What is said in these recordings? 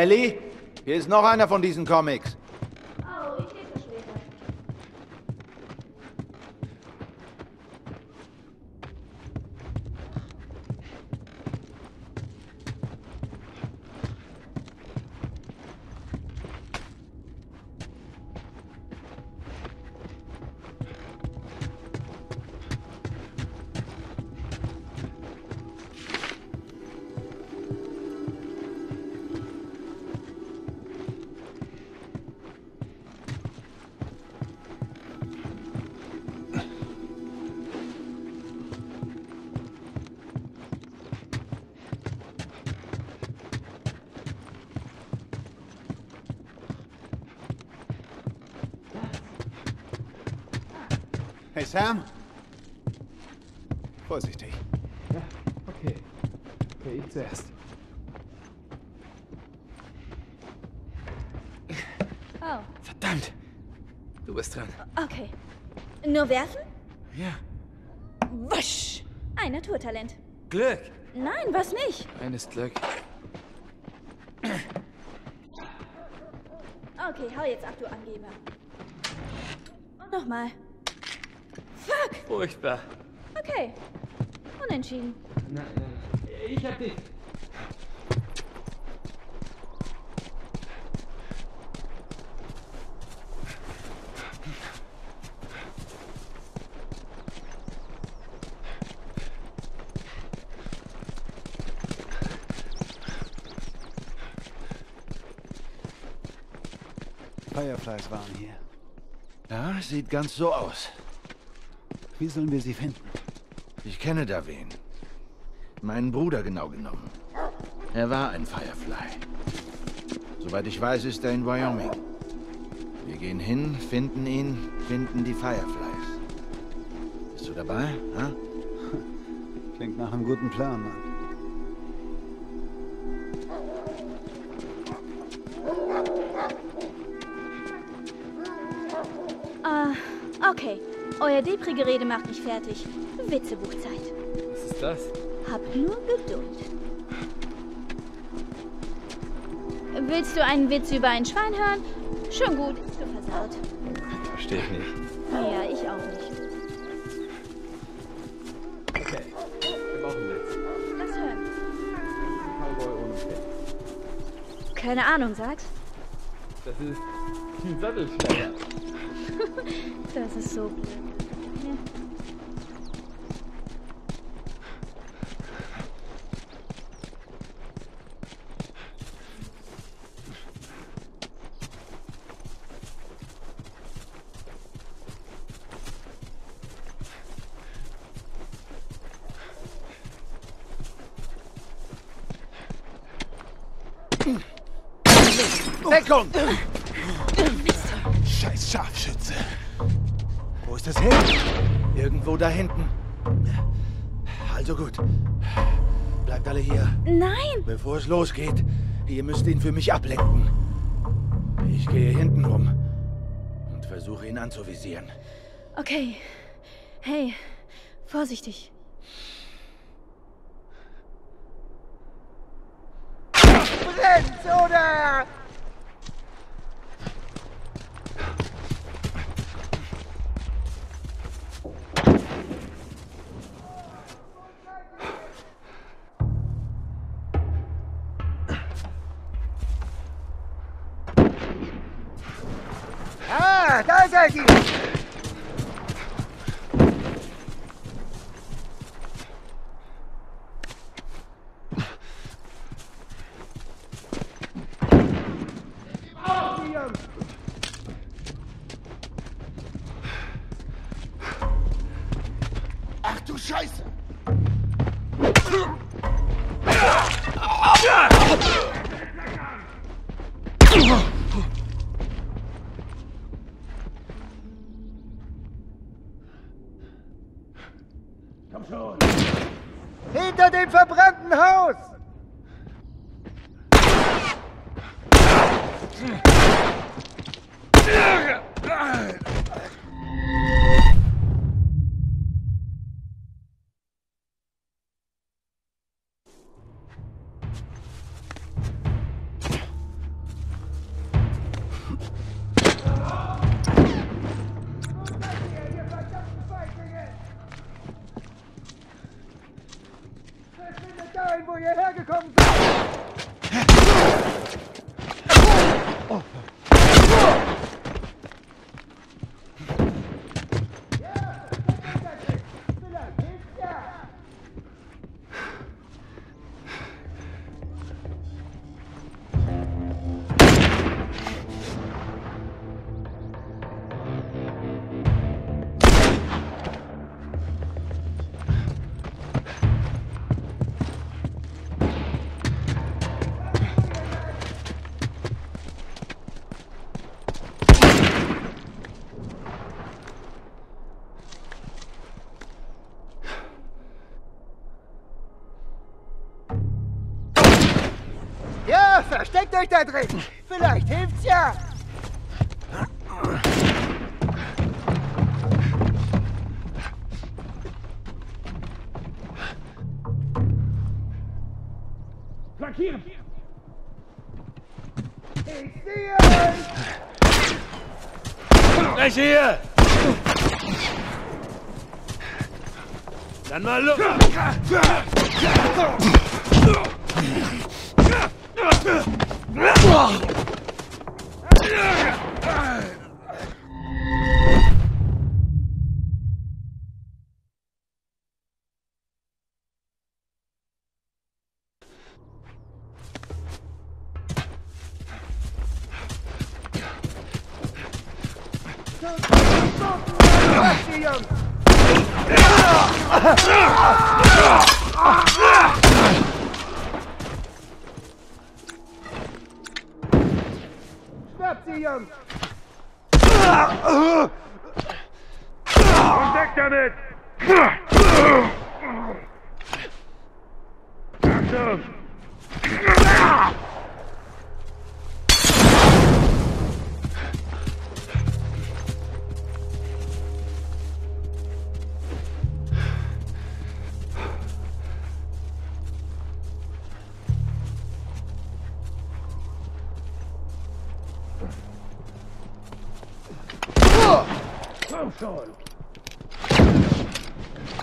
Ellie, hier ist noch einer von diesen Comics. Hey Sam? Vorsichtig. Ja, okay. Okay, ich zuerst. Oh, Verdammt! Du bist dran. okay. Nur werfen? Ja. Wusch! Ein Naturtalent. Glück! Nein, was nicht? Eines Glück. Okay, hau jetzt ab, du Angeber. Und nochmal. Furchtbar. Okay. Unentschieden. Nein, nein, ich hab dich. Fireflies waren hier. Ja, sieht ganz so aus. Wie sollen wir sie finden? Ich kenne da wen. Meinen Bruder genau genommen. Er war ein Firefly. Soweit ich weiß, ist er in Wyoming. Wir gehen hin, finden ihn, finden die Fireflies. Bist du dabei? Ha? Klingt nach einem guten Plan, Mann. Ah, okay. Euer Depri-Gerede macht mich fertig. Witzebuchzeit. Was ist das? Hab nur Geduld. Willst du einen Witz über ein Schwein hören? Schon gut, bist du versaut. Verstehe ich nicht. Ja, ich auch nicht. Okay. Wir brauchen Witz. Lass hören. Cowboy ohne Pferd. Keine Ahnung, sag's. Das ist ein Sattelschläger. Das ist so blöd. Deckung! Scharfschütze. Wo ist das hin? Irgendwo da hinten. Also gut. Bleibt alle hier. Nein! Bevor es losgeht, ihr müsst ihn für mich ablenken. Ich gehe hinten rum und versuche ihn anzuvisieren. Okay. Hey, vorsichtig. Schon! Hinter dem verbrannten Haus! Da drin! Vielleicht hilft's ja! Flankieren! Ich sehe euch! Gleich hier! Dann mal los! Sie, Jungs! Schnappt sie, Jungs! Komm schon!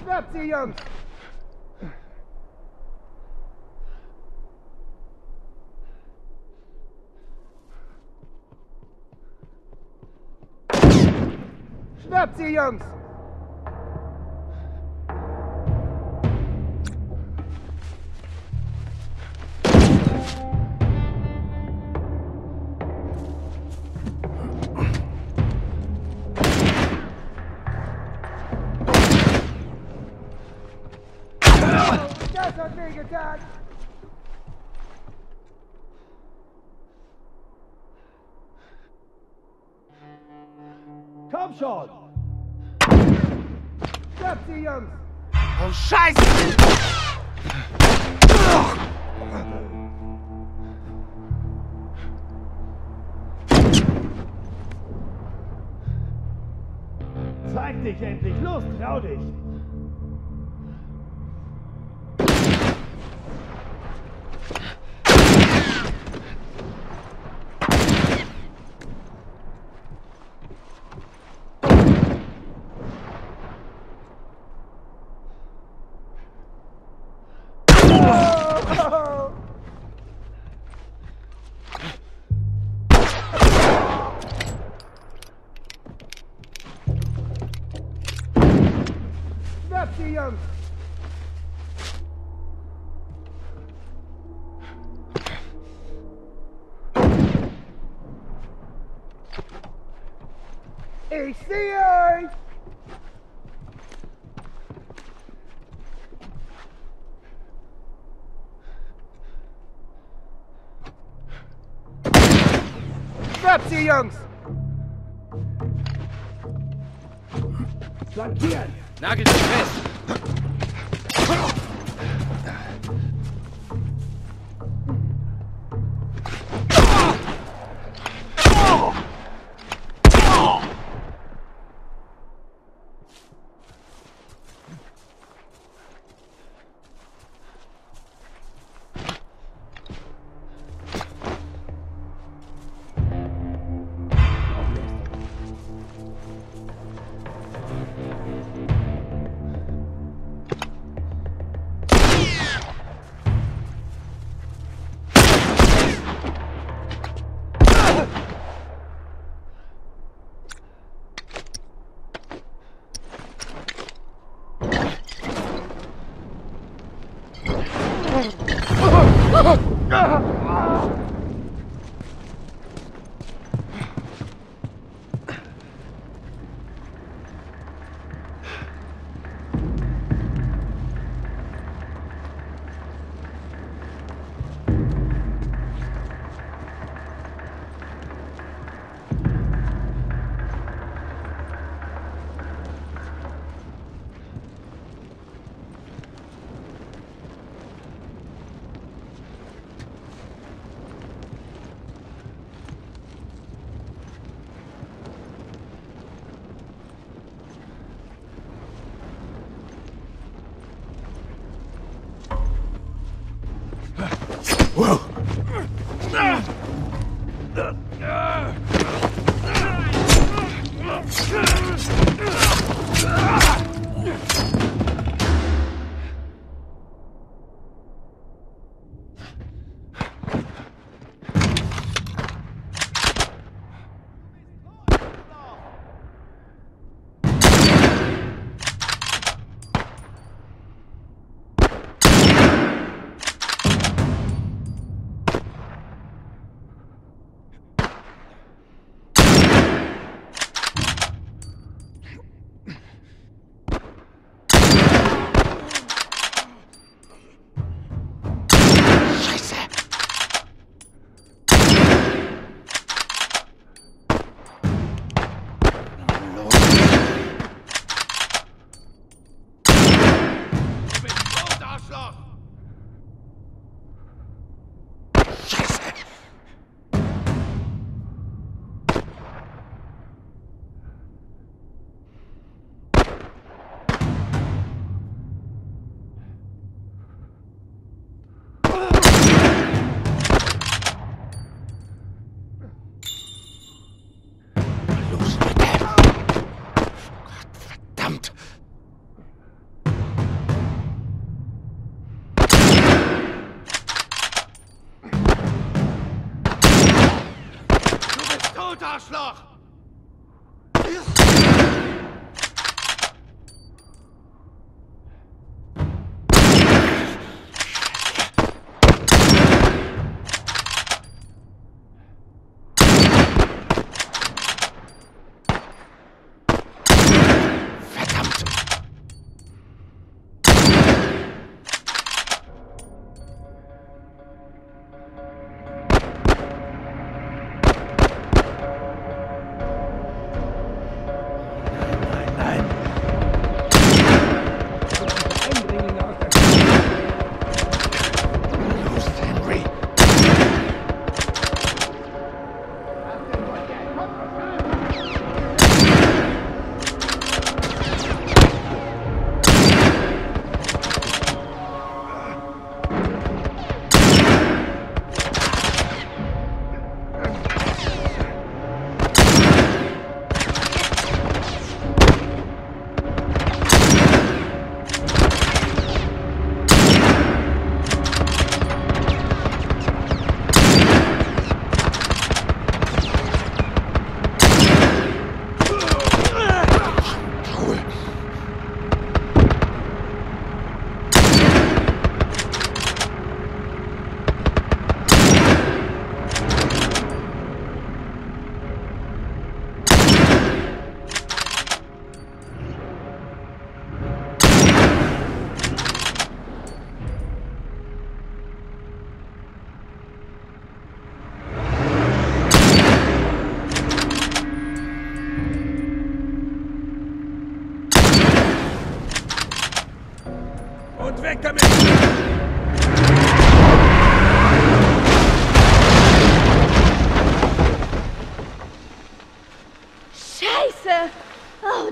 Schnappt sie, Jungs! Schnappt sie, Jungs! Komm schon! Schnappt sie, Jungs! Oh, Scheiße! Zeig dich endlich! Los, trau dich! Jungs! Flankieren! Nagel dich fest! Ah! Verdammt! Arschloch!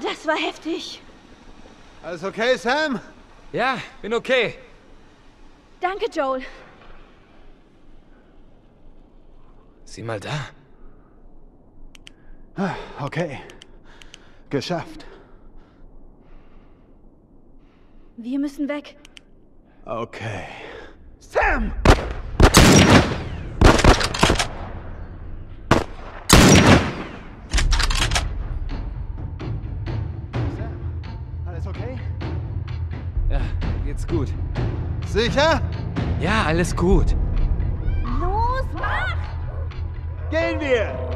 Das war heftig. Alles okay, Sam? Ja, bin okay. Danke, Joel. Sieh mal da. Okay. Geschafft. Wir müssen weg. Okay. Sam! Okay? Ja, geht's gut. Sicher? Ja, alles gut. Los, mach! Gehen wir!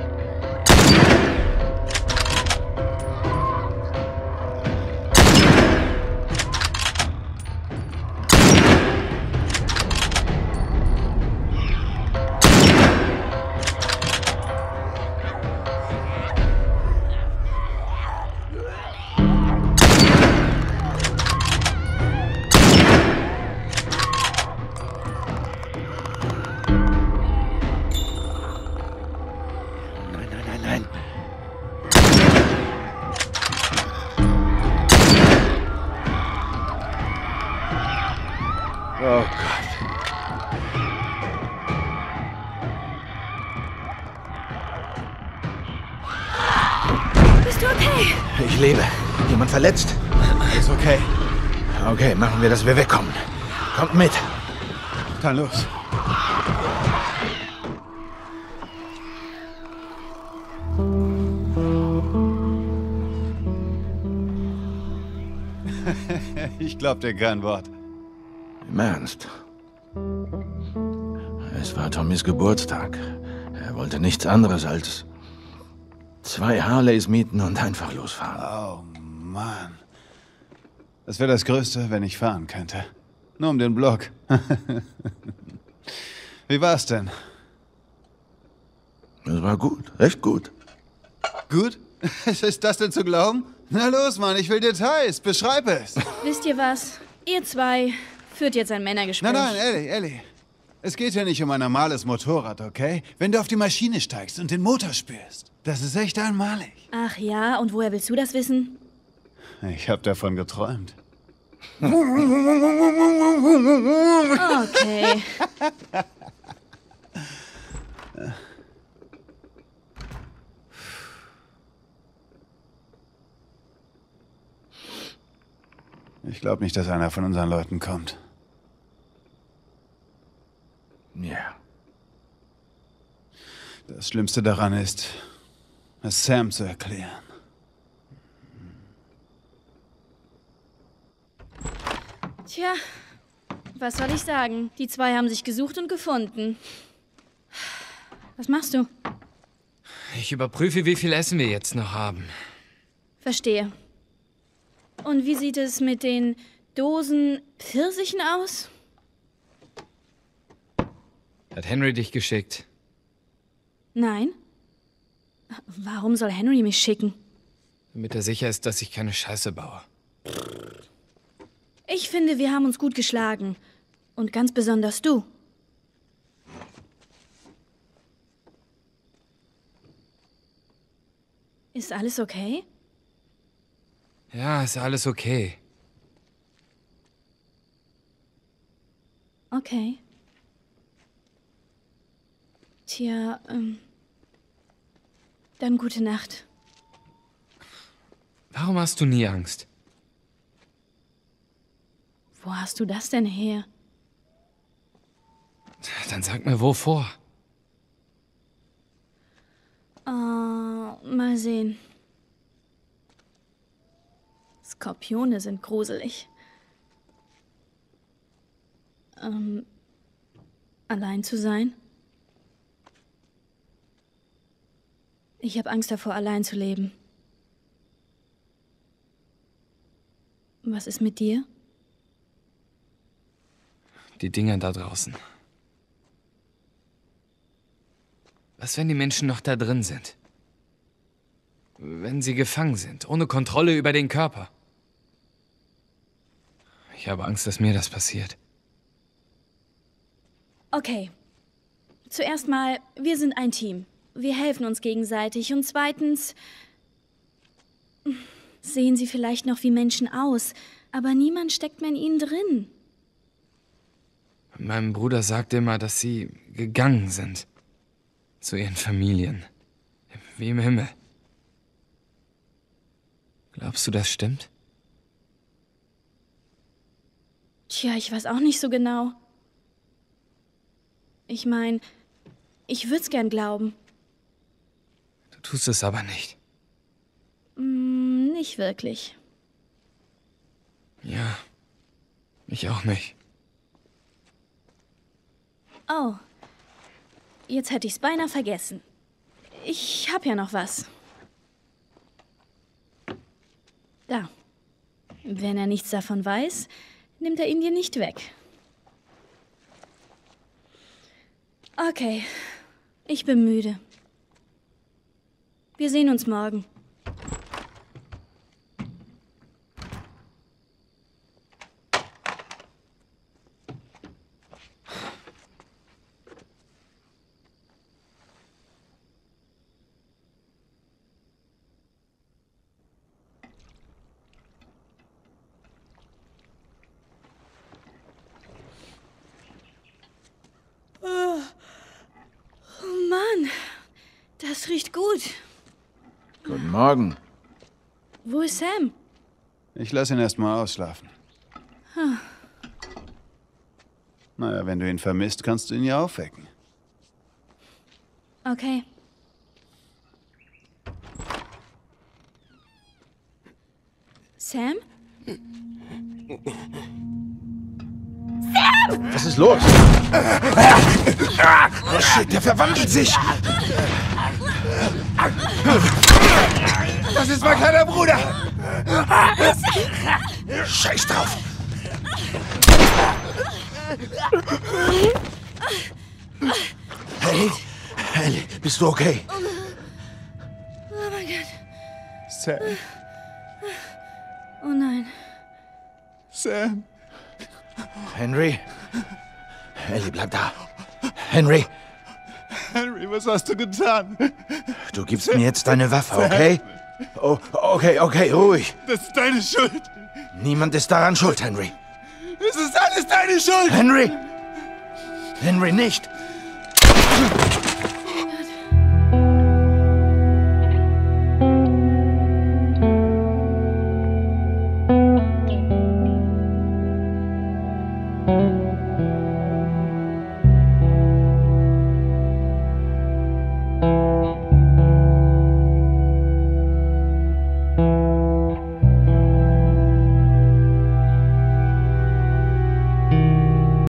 Bist du okay? Ich lebe. Jemand verletzt? Ist okay. Okay, machen wir, dass wir wegkommen. Kommt mit. Dann los. ich glaub dir kein Wort. Im Ernst. Es war Tommys Geburtstag. Er wollte nichts anderes als zwei Harleys mieten und einfach losfahren. Oh Mann. Das wäre das Größte, wenn ich fahren könnte. Nur um den Block. Wie war's denn? Es war gut, echt gut. Gut? Ist das denn zu glauben? Na los, Mann, ich will Details. Beschreib es. Wisst ihr was? Ihr zwei führt jetzt ein Männergespräch. Nein, nein, Ellie, Ellie. Es geht ja nicht um ein normales Motorrad, okay? Wenn du auf die Maschine steigst und den Motor spürst, das ist echt einmalig. Ach ja, und woher willst du das wissen? Ich hab davon geträumt. Okay. Ich glaube nicht, dass einer von unseren Leuten kommt. Ja. Das Schlimmste daran ist, es Sam zu erklären. Tja, was soll ich sagen? Die zwei haben sich gesucht und gefunden. Was machst du? Ich überprüfe, wie viel Essen wir jetzt noch haben. Verstehe. Und wie sieht es mit den Dosen Pfirsichen aus? Hat Henry dich geschickt? Nein. Warum soll Henry mich schicken? Damit er sicher ist, dass ich keine Scheiße baue. Ich finde, wir haben uns gut geschlagen. Und ganz besonders du. Ist alles okay? Ja, ist alles okay. Okay. Tja, ähm. Dann gute Nacht. Warum hast du nie Angst? Wo hast du das denn her? Dann sag mir, wovor? Oh, mal sehen. Skorpione sind gruselig. Ähm, allein zu sein? Ich habe Angst davor, allein zu leben. Was ist mit dir? Die Dinger da draußen. Was, wenn die Menschen noch da drin sind? Wenn sie gefangen sind, ohne Kontrolle über den Körper? Ich habe Angst, dass mir das passiert. Okay. Zuerst mal, wir sind ein Team. Wir helfen uns gegenseitig. Und zweitens, sehen sie vielleicht noch wie Menschen aus, aber niemand steckt mehr in ihnen drin. Mein Bruder sagt immer, dass sie gegangen sind. Zu ihren Familien. Wie im Himmel. Glaubst du, das stimmt? Tja, ich weiß auch nicht so genau. Ich meine, ich würde es gern glauben. Du tust es aber nicht. Hm, nicht wirklich. Ja, ich auch nicht. Oh. Jetzt hätte ich's beinahe vergessen. Ich hab ja noch was. Da. Wenn er nichts davon weiß, nimmt er ihn dir nicht weg. Okay. Ich bin müde. Wir sehen uns morgen. Oh Mann, das riecht gut. Guten Morgen. Wo ist Sam? Ich lasse ihn erst mal ausschlafen. Naja, wenn du ihn vermisst, kannst du ihn ja aufwecken. Okay. Sam? Was ist los? Oh shit, der verwandelt sich. Das ist mein kleiner Bruder! Scheiß drauf. Hey, Ellie, bist du okay? Oh mein Gott. Sam, Oh nein. Sam. Henry? Ellie, bleib da. Henry, Henry, was hast du getan? du gibst mir jetzt deine Waffe, okay? Oh, okay, okay, ruhig. Das ist deine Schuld. Niemand ist daran schuld, Henry. Es ist alles deine Schuld. Henry! Henry, nicht!